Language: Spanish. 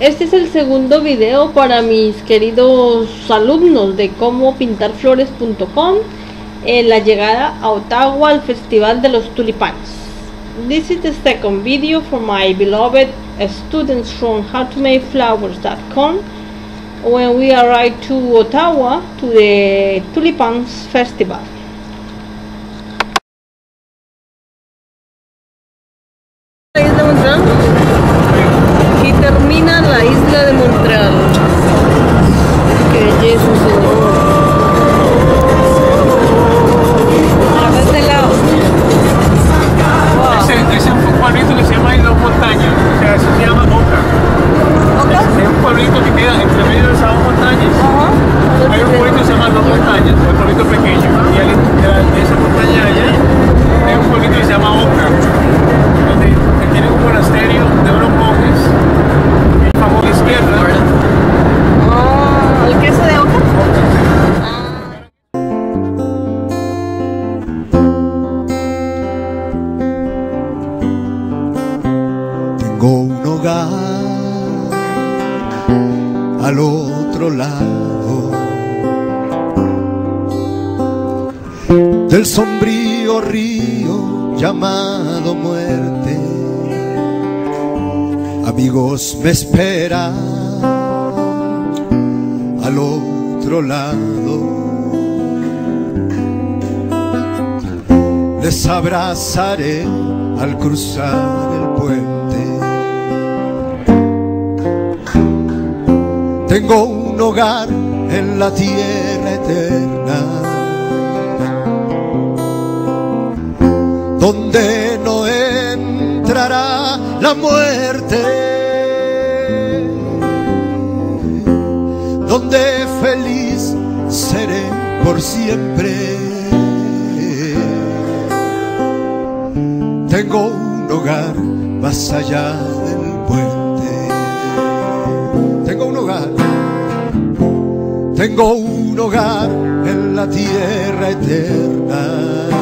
Este es el segundo video para mis queridos alumnos de cómo pintarflores.com en la llegada a Ottawa al Festival de los Tulipanes. This is the second video for my beloved students from howtomakeflowers.com when we arrive to Ottawa to the Tulipans Festival. Termina la isla de Montreal. Qué belleza, señor. Tengo un hogar al otro lado del sombrío río llamado muerte. Amigos me esperan al otro lado. Les abrazaré al cruzar el puente. Tengo un hogar en la tierra eterna, donde no entrará la muerte, donde feliz seré por siempre. Tengo un hogar más allá Tengo un hogar en la tierra eterna.